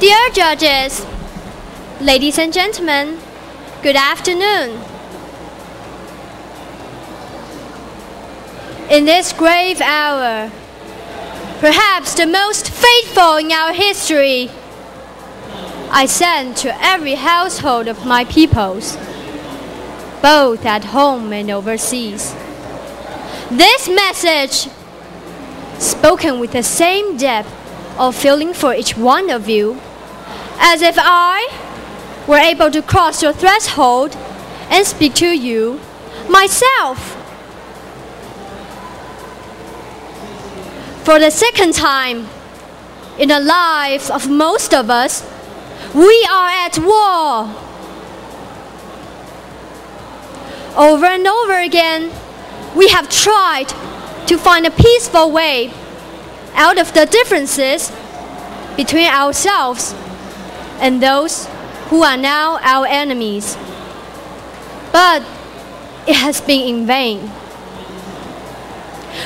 Dear judges, ladies and gentlemen, good afternoon. In this grave hour, perhaps the most fateful in our history, I send to every household of my peoples, both at home and overseas. This message, spoken with the same depth of feeling for each one of you, as if I were able to cross your threshold and speak to you myself. For the second time in the lives of most of us, we are at war. Over and over again, we have tried to find a peaceful way out of the differences between ourselves and those who are now our enemies. But it has been in vain.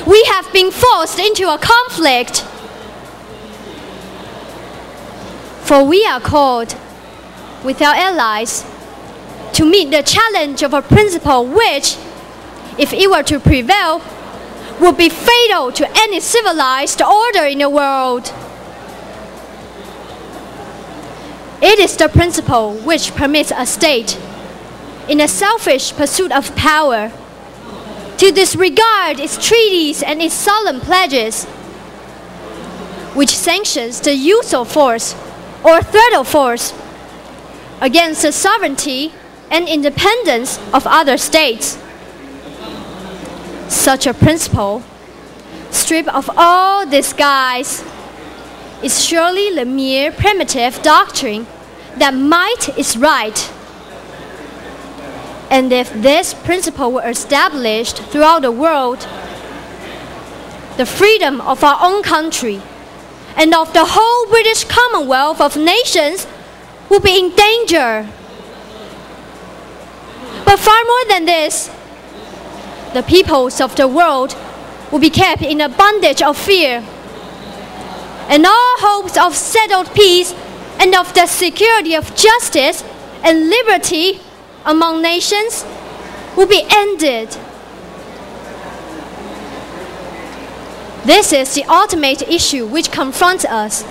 We have been forced into a conflict. For we are called, with our allies, to meet the challenge of a principle which, if it were to prevail, would be fatal to any civilized order in the world. It is the principle which permits a state, in a selfish pursuit of power, to disregard its treaties and its solemn pledges, which sanctions the use of force or threat of force against the sovereignty and independence of other states. Such a principle, stripped of all disguise, is surely the mere primitive doctrine that might is right. And if this principle were established throughout the world, the freedom of our own country and of the whole British Commonwealth of nations would be in danger. But far more than this, the peoples of the world will be kept in a bondage of fear, and all hopes of settled peace and of the security of justice and liberty among nations will be ended. This is the ultimate issue which confronts us.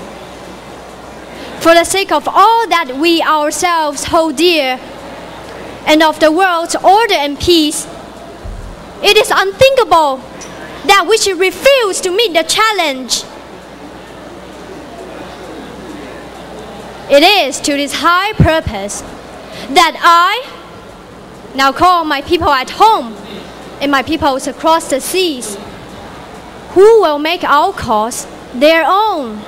For the sake of all that we ourselves hold dear, and of the world's order and peace, it is unthinkable that we should refuse to meet the challenge. It is to this high purpose that I now call my people at home and my peoples across the seas who will make our cause their own.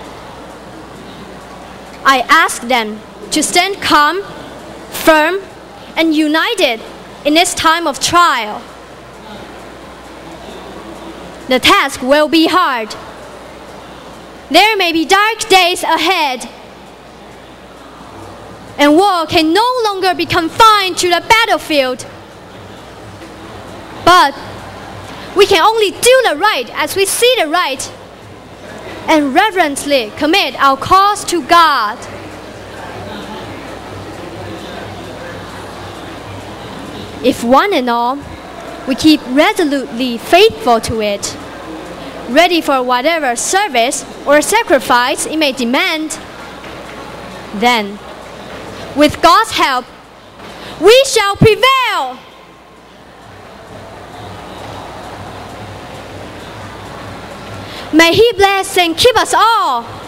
I ask them to stand calm, firm, and united in this time of trial. The task will be hard. There may be dark days ahead, and war can no longer be confined to the battlefield. But we can only do the right as we see the right and reverently commit our cause to God. If one and all, we keep resolutely faithful to it, ready for whatever service or sacrifice it may demand, then, with God's help, we shall prevail. May He bless and keep us all.